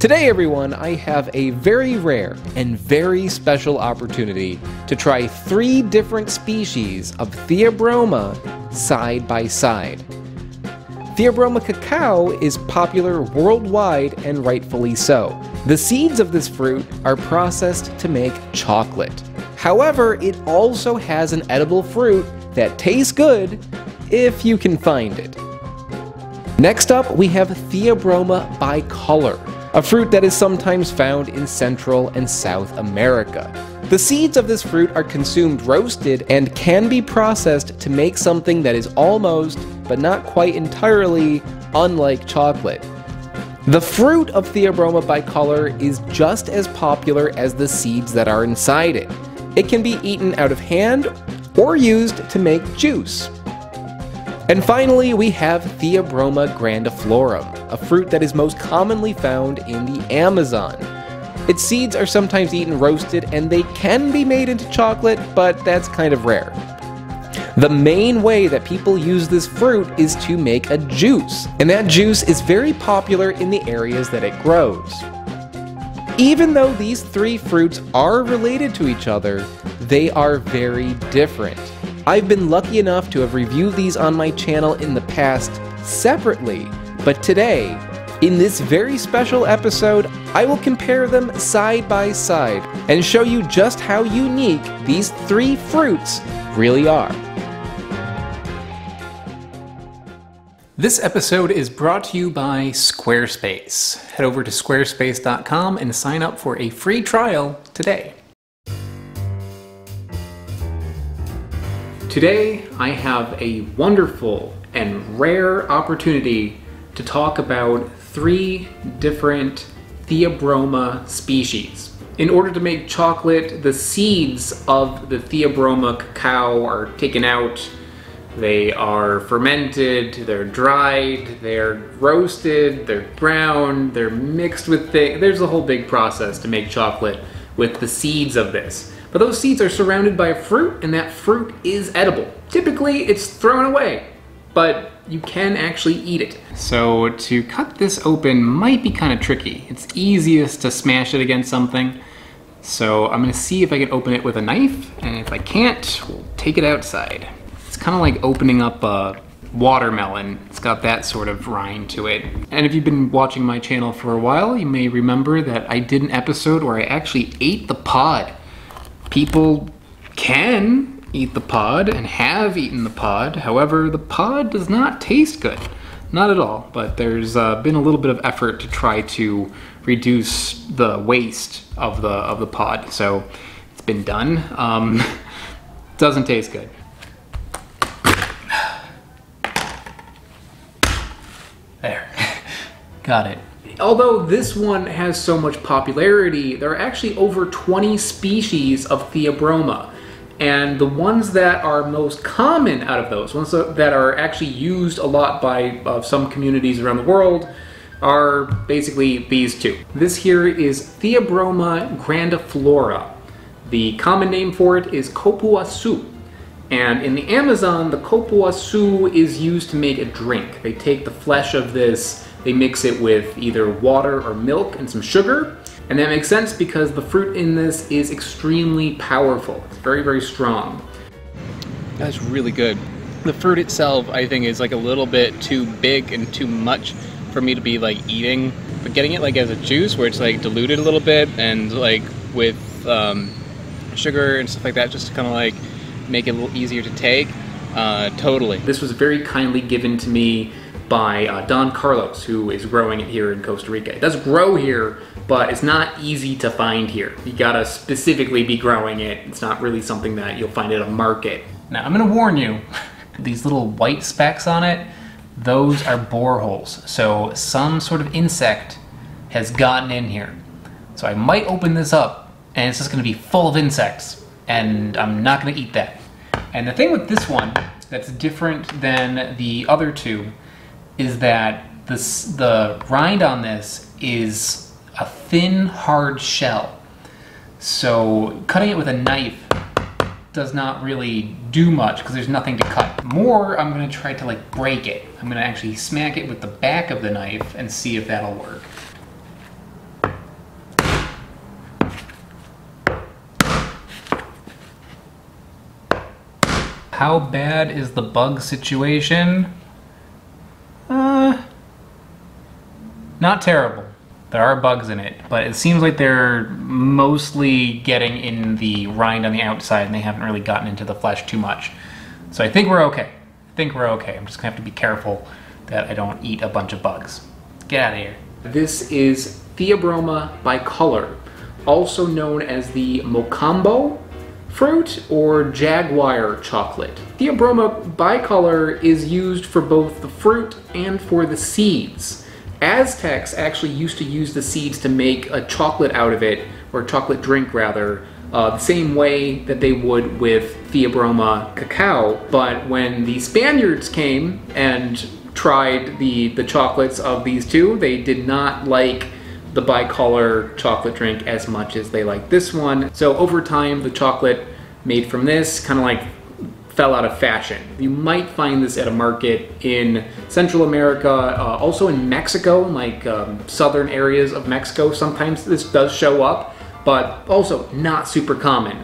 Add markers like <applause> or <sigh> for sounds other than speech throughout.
Today, everyone, I have a very rare and very special opportunity to try three different species of Theobroma side by side. Theobroma cacao is popular worldwide and rightfully so. The seeds of this fruit are processed to make chocolate. However, it also has an edible fruit that tastes good if you can find it. Next up, we have Theobroma bicolor, a fruit that is sometimes found in Central and South America. The seeds of this fruit are consumed roasted and can be processed to make something that is almost, but not quite entirely, unlike chocolate. The fruit of Theobroma bicolor is just as popular as the seeds that are inside it. It can be eaten out of hand or used to make juice. And finally, we have Theobroma grandiflorum, a fruit that is most commonly found in the Amazon. Its seeds are sometimes eaten roasted and they can be made into chocolate, but that's kind of rare. The main way that people use this fruit is to make a juice, and that juice is very popular in the areas that it grows. Even though these three fruits are related to each other, they are very different. I've been lucky enough to have reviewed these on my channel in the past separately, but today, in this very special episode, I will compare them side by side and show you just how unique these three fruits really are. This episode is brought to you by Squarespace. Head over to squarespace.com and sign up for a free trial today. Today, I have a wonderful and rare opportunity to talk about three different Theobroma species. In order to make chocolate, the seeds of the Theobroma cacao are taken out they are fermented, they're dried, they're roasted, they're brown, they're mixed with things. There's a whole big process to make chocolate with the seeds of this. But those seeds are surrounded by a fruit, and that fruit is edible. Typically, it's thrown away, but you can actually eat it. So to cut this open might be kind of tricky. It's easiest to smash it against something. So I'm gonna see if I can open it with a knife, and if I can't, we'll take it outside It's kind of like opening up a watermelon. It's got that sort of rind to it. And if you've been watching my channel for a while, you may remember that I did an episode where I actually ate the pod. People can eat the pod and have eaten the pod. However, the pod does not taste good. Not at all, but there's uh, been a little bit of effort to try to reduce the waste of the of the pod. So it's been done. Um, <laughs> doesn't taste good. There, <laughs> got it. Although this one has so much popularity, there are actually over 20 species of Theobroma. And the ones that are most common out of those, ones that are actually used a lot by uh, some communities around the world, are basically these two. This here is Theobroma grandiflora. The common name for it is cupuaçu. And in the Amazon, the cupuaçu is used to make a drink. They take the flesh of this they mix it with either water or milk and some sugar. And that makes sense because the fruit in this is extremely powerful. It's very, very strong. That's really good. The fruit itself, I think, is like a little bit too big and too much for me to be like eating. But getting it like as a juice where it's like diluted a little bit and like with um, sugar and stuff like that, just to kind of like make it a little easier to take. Uh, totally. This was very kindly given to me by uh, Don Carlos, who is growing it here in Costa Rica. It does grow here, but it's not easy to find here. You gotta specifically be growing it. It's not really something that you'll find at a market. Now, I'm gonna warn you, <laughs> these little white specks on it, those are boreholes. So some sort of insect has gotten in here. So I might open this up and it's just gonna be full of insects and I'm not gonna eat that. And the thing with this one that's different than the other two is that this, the rind on this is a thin, hard shell. So cutting it with a knife does not really do much because there's nothing to cut. More, I'm gonna try to like break it. I'm gonna actually smack it with the back of the knife and see if that'll work. How bad is the bug situation? Not terrible. There are bugs in it, but it seems like they're mostly getting in the rind on the outside and they haven't really gotten into the flesh too much. So I think we're okay. I think we're okay. I'm just gonna have to be careful that I don't eat a bunch of bugs. Get out of here. This is Theobroma bicolor, also known as the Mocambo fruit or jaguar chocolate. Theobroma bicolor is used for both the fruit and for the seeds. Aztecs actually used to use the seeds to make a chocolate out of it, or a chocolate drink rather, uh, the same way that they would with Theobroma cacao. But when the Spaniards came and tried the, the chocolates of these two, they did not like the bicolor chocolate drink as much as they like this one. So over time, the chocolate made from this kind of like fell out of fashion. You might find this at a market in Central America, uh, also in Mexico, like um, southern areas of Mexico. Sometimes this does show up, but also not super common.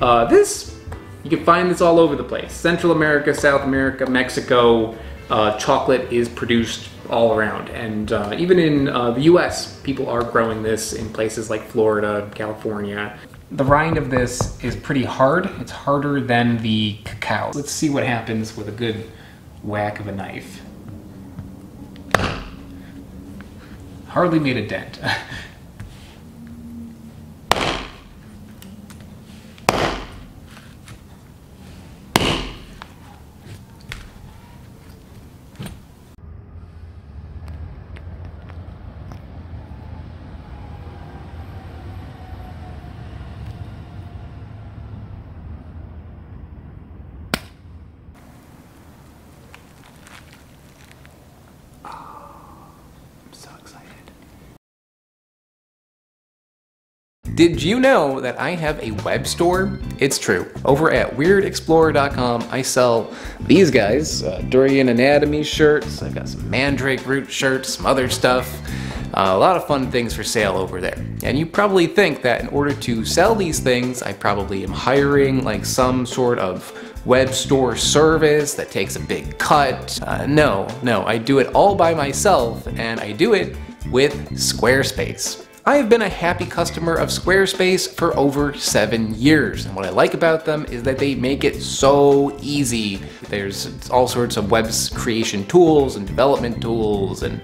Uh, this, you can find this all over the place. Central America, South America, Mexico, uh, chocolate is produced all around. And uh, even in uh, the US, people are growing this in places like Florida, California. The rind of this is pretty hard. It's harder than the cacao. Let's see what happens with a good whack of a knife. Hardly made a dent. <laughs> Did you know that I have a web store? It's true. Over at weirdexplorer.com, I sell these guys, uh, Durian Anatomy shirts, I've got some Mandrake Root shirts, some other stuff. Uh, a lot of fun things for sale over there. And you probably think that in order to sell these things, I probably am hiring like some sort of web store service that takes a big cut. Uh, no, no, I do it all by myself and I do it with Squarespace. I have been a happy customer of Squarespace for over seven years, and what I like about them is that they make it so easy. There's all sorts of web creation tools and development tools and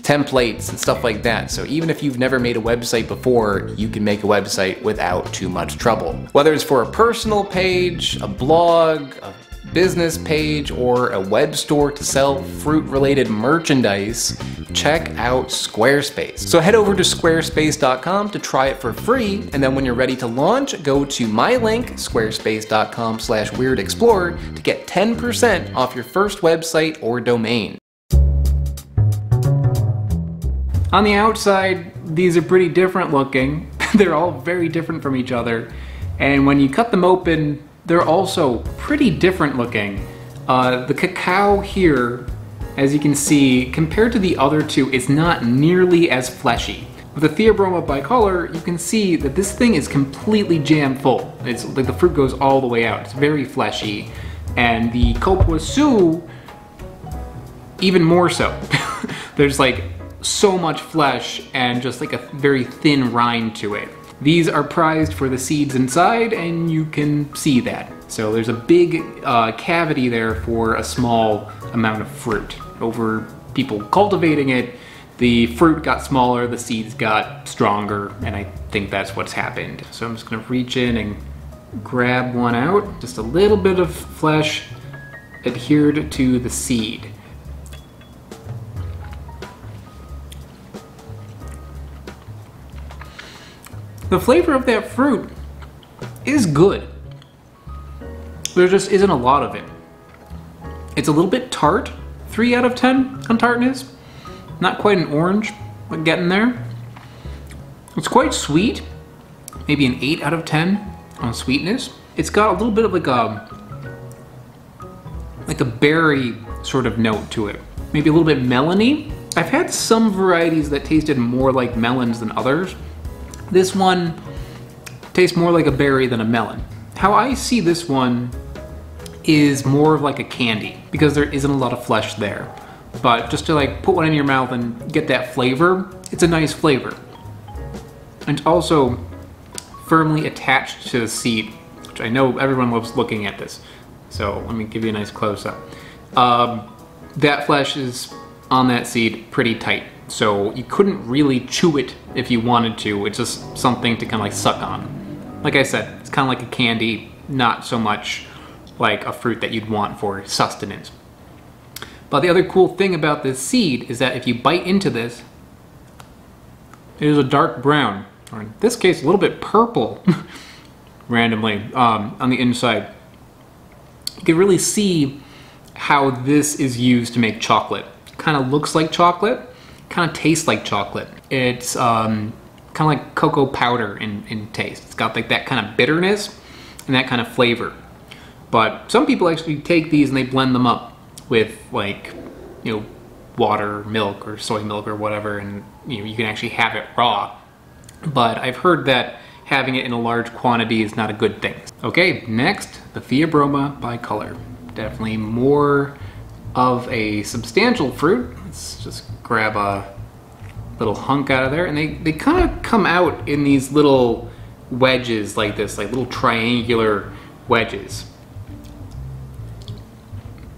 templates and stuff like that. So even if you've never made a website before, you can make a website without too much trouble. Whether it's for a personal page, a blog, a business page, or a web store to sell fruit related merchandise, check out Squarespace. So head over to squarespace.com to try it for free, and then when you're ready to launch, go to my link, squarespace.com slash weirdexplorer, to get 10% off your first website or domain. On the outside, these are pretty different looking. <laughs> They're all very different from each other. And when you cut them open, they're also pretty different looking. Uh, the cacao here, as you can see, compared to the other two, it's not nearly as fleshy. With the Theobroma bicolor, you can see that this thing is completely jam full. It's like the fruit goes all the way out. It's very fleshy. And the Cupuaçu, even more so. <laughs> There's like so much flesh and just like a very thin rind to it. These are prized for the seeds inside and you can see that. So there's a big uh, cavity there for a small amount of fruit. Over people cultivating it, the fruit got smaller, the seeds got stronger, and I think that's what's happened. So I'm just gonna reach in and grab one out. Just a little bit of flesh adhered to the seed. The flavor of that fruit is good. There just isn't a lot of it. It's a little bit tart, 3 out of 10 on tartness. Not quite an orange, but getting there. It's quite sweet, maybe an 8 out of 10 on sweetness. It's got a little bit of like a, like a berry sort of note to it. Maybe a little bit melony. I've had some varieties that tasted more like melons than others. This one tastes more like a berry than a melon. How I see this one is more of like a candy because there isn't a lot of flesh there. But just to like put one in your mouth and get that flavor, it's a nice flavor. And also firmly attached to the seed, which I know everyone loves looking at this. So let me give you a nice close up. Um, that flesh is on that seed pretty tight. So you couldn't really chew it if you wanted to. It's just something to kind of like suck on. Like I said, it's kind of like a candy, not so much like a fruit that you'd want for sustenance. But the other cool thing about this seed is that if you bite into this, it is a dark brown, or in this case, a little bit purple, <laughs> randomly, um, on the inside. You can really see how this is used to make chocolate. Kind of looks like chocolate, kind of tastes like chocolate. It's um, kind of like cocoa powder in, in taste. It's got like that kind of bitterness and that kind of flavor. But some people actually take these and they blend them up with like, you know, water, milk, or soy milk or whatever, and you know, you can actually have it raw. But I've heard that having it in a large quantity is not a good thing. Okay, next, the Theobroma bicolor. Definitely more of a substantial fruit. Let's just grab a little hunk out of there. And they, they kind of come out in these little wedges like this, like little triangular wedges.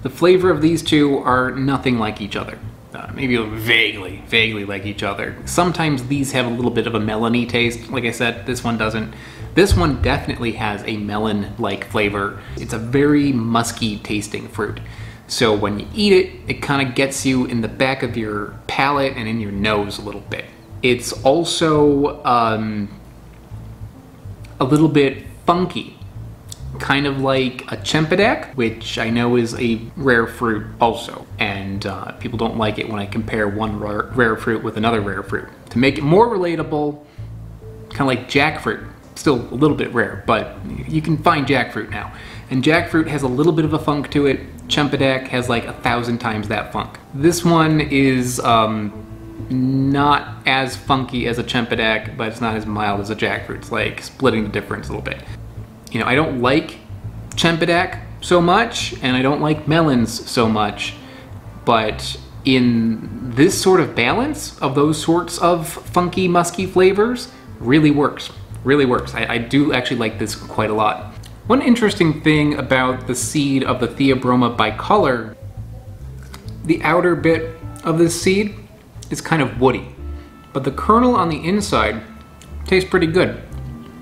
The flavor of these two are nothing like each other. Uh, maybe vaguely, vaguely like each other. Sometimes these have a little bit of a melony taste. Like I said, this one doesn't. This one definitely has a melon-like flavor. It's a very musky tasting fruit. So when you eat it, it kind of gets you in the back of your palate and in your nose a little bit. It's also um, a little bit funky kind of like a Cempedak, which I know is a rare fruit also. And uh, people don't like it when I compare one rare, rare fruit with another rare fruit. To make it more relatable, kind of like jackfruit, still a little bit rare, but you can find jackfruit now. And jackfruit has a little bit of a funk to it. Cempedak has like a thousand times that funk. This one is um, not as funky as a Cempedak, but it's not as mild as a jackfruit. It's like splitting the difference a little bit you know, I don't like Cempedak so much, and I don't like melons so much, but in this sort of balance of those sorts of funky, musky flavors, really works. Really works. I, I do actually like this quite a lot. One interesting thing about the seed of the Theobroma bicolor, the outer bit of this seed is kind of woody, but the kernel on the inside tastes pretty good.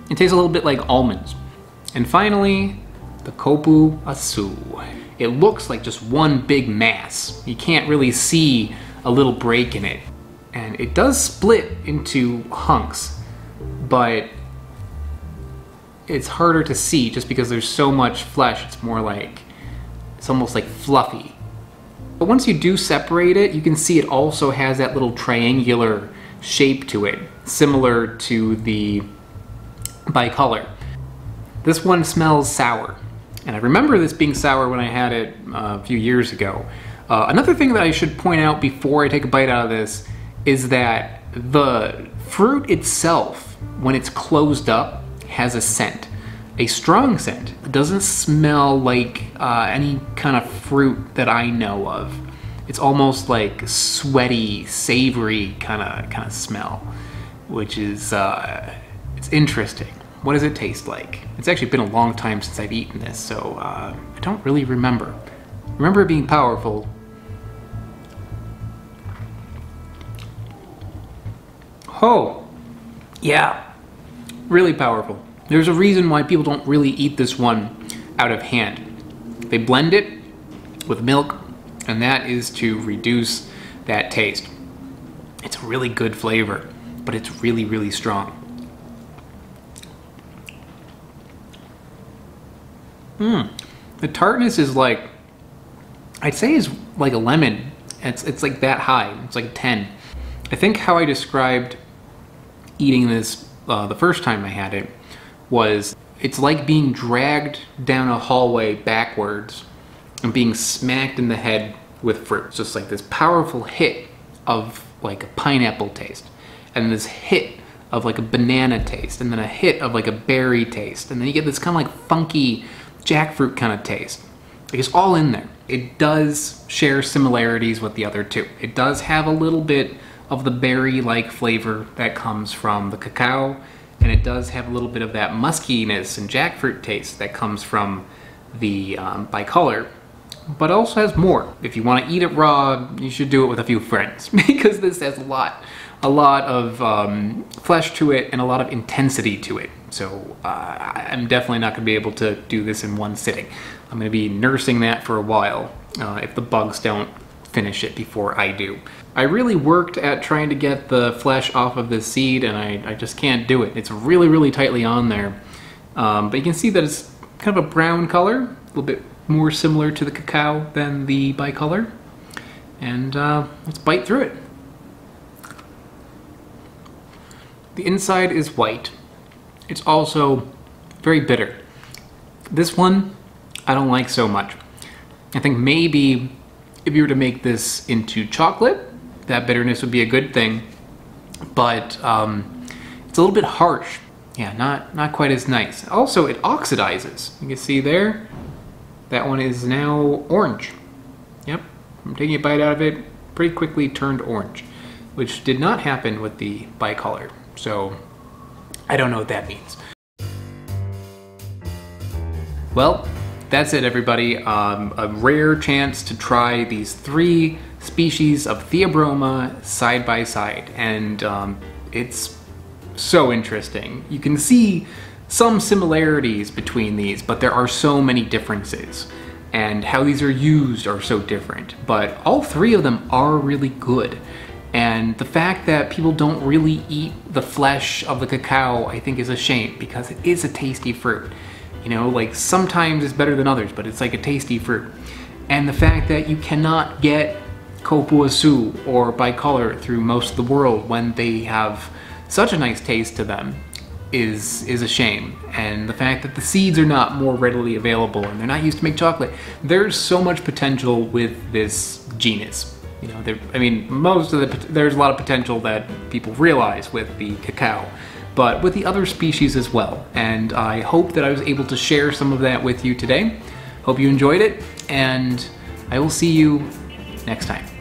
It tastes a little bit like almonds. And finally, the Cupuaçu. It looks like just one big mass. You can't really see a little break in it. And it does split into hunks, but it's harder to see just because there's so much flesh. It's more like, it's almost like fluffy. But once you do separate it, you can see it also has that little triangular shape to it, similar to the bicolor. This one smells sour. And I remember this being sour when I had it uh, a few years ago. Uh, another thing that I should point out before I take a bite out of this is that the fruit itself, when it's closed up, has a scent. A strong scent. It doesn't smell like uh, any kind of fruit that I know of. It's almost like sweaty, savory kind of kind of smell, which is uh, it's interesting. What does it taste like? It's actually been a long time since I've eaten this, so uh, I don't really remember. Remember it being powerful. Oh, yeah, really powerful. There's a reason why people don't really eat this one out of hand. They blend it with milk, and that is to reduce that taste. It's a really good flavor, but it's really, really strong. Hmm. The tartness is like, I'd say is like a lemon. It's, it's like that high. It's like 10. I think how I described eating this uh, the first time I had it was it's like being dragged down a hallway backwards and being smacked in the head with fruit. It's just like this powerful hit of like a pineapple taste and this hit of like a banana taste and then a hit of like a berry taste and then you get this kind of like funky jackfruit kind of taste. It's all in there. It does share similarities with the other two. It does have a little bit of the berry-like flavor that comes from the cacao, and it does have a little bit of that muskiness and jackfruit taste that comes from the um, bicolor, but also has more. If you want to eat it raw, you should do it with a few friends <laughs> because this has a lot, a lot of um, flesh to it and a lot of intensity to it. So uh, I'm definitely not going to be able to do this in one sitting. I'm going to be nursing that for a while uh, if the bugs don't finish it before I do. I really worked at trying to get the flesh off of this seed and I, I just can't do it. It's really, really tightly on there. Um, but you can see that it's kind of a brown color, a little bit more similar to the cacao than the bicolor. And uh, let's bite through it. The inside is white. It's also very bitter. This one, I don't like so much. I think maybe if you were to make this into chocolate, that bitterness would be a good thing. But um, it's a little bit harsh. Yeah, not, not quite as nice. Also, it oxidizes. You can see there, that one is now orange. Yep, I'm taking a bite out of it, pretty quickly turned orange, which did not happen with the bicolor. So I don't know what that means. Well, that's it everybody. Um, a rare chance to try these three species of Theobroma side by side and um, it's so interesting. You can see some similarities between these, but there are so many differences. And how these are used are so different. But all three of them are really good. And the fact that people don't really eat the flesh of the cacao, I think is a shame because it is a tasty fruit. You know, like sometimes it's better than others, but it's like a tasty fruit. And the fact that you cannot get cupuaçu or bicolor through most of the world when they have such a nice taste to them is is a shame. And the fact that the seeds are not more readily available and they're not used to make chocolate, there's so much potential with this genus. You know, there, I mean, most of the there's a lot of potential that people realize with the cacao, but with the other species as well. And I hope that I was able to share some of that with you today. Hope you enjoyed it, and I will see you next time.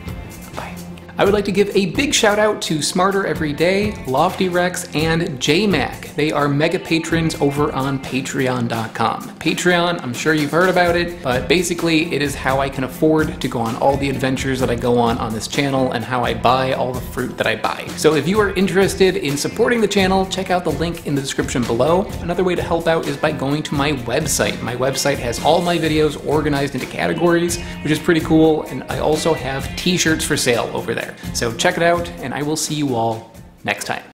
I would like to give a big shout out to Smarter Every Day, Loftyrex, and JMac. They are mega patrons over on patreon.com. Patreon, I'm sure you've heard about it, but basically it is how I can afford to go on all the adventures that I go on on this channel and how I buy all the fruit that I buy. So if you are interested in supporting the channel, check out the link in the description below. Another way to help out is by going to my website. My website has all my videos organized into categories, which is pretty cool, and I also have t-shirts for sale over So check it out, and I will see you all next time.